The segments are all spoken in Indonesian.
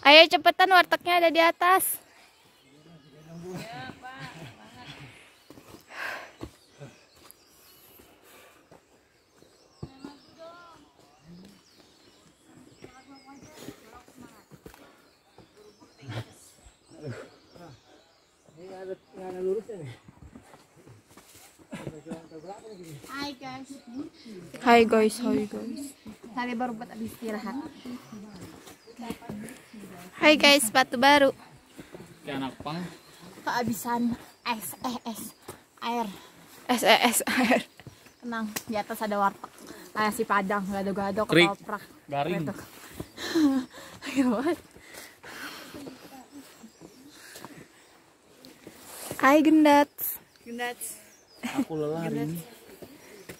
Ayo cepetan wartegnya ada di atas. Hai guys. Hai guys, hai guys. Tadi baru buat habis istirahat. Hai guys, sepatu baru. Kayak anak pang. Kehabisan es eh es air. SES air. Tenang, di atas ada warteg. Kayak si Padang, gado-gado ketoprak. Garing. Gitu. Gimana? Hai gendat. Gendat. Aku lelah hari ini.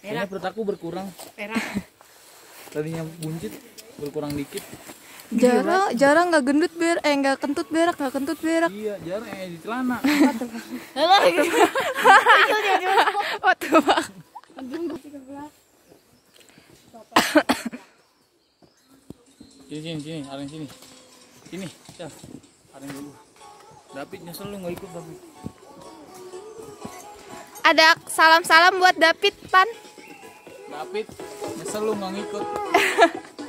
Kayaknya perut aku berkurang. Perak. Tadinya buncit, berkurang dikit. Jarang, jarang nggak gendut ber, eh nggak kentut berak, nggak kentut berak. Iya, jarang eh di celana. Tuh bang. Sini sini sini, ada sini. Sini, Cel. Ada yang dulu. David nyesel lu nggak ikut David. Ada salam-salam buat David Pan. David nyesel lu nggak ngikut.